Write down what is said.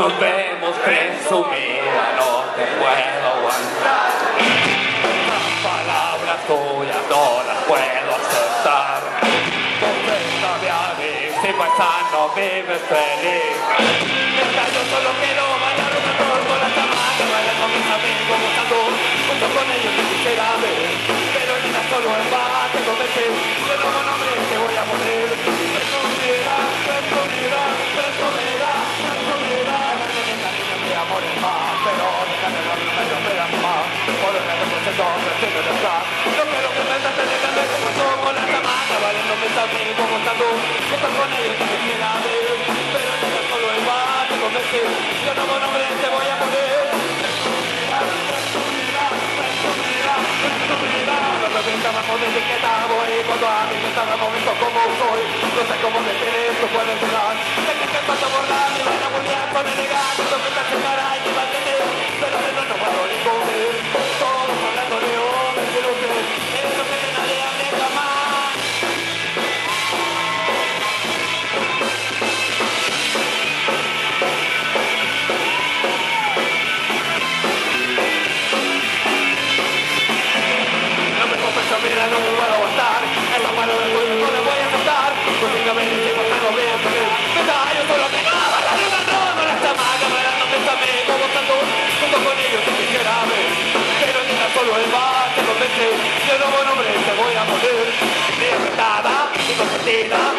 Nos vemos presumida, no te puedo aguantar. Las palabras tuyas no las puedo aceptar. Contéstame a mí, si paisano vives feliz. Yo solo quiero bailar un montón con la chamaca, bailar con mis amigos, gozando junto con ellos que quisiera ver. Pero nena solo en paz, te convence, de nuevo nombre te voy a poner. Mis amigos, gozando junto con ellos que quisiera ver. Pero solo en paz, te convence, de nuevo nombre te voy a poner. No me de etiqueta voy Cuando a mí me dando momento como soy No sé cómo detener, tú puedes llegar solo el bar te convence De nuevo nombre te voy a poner Libertada y consentida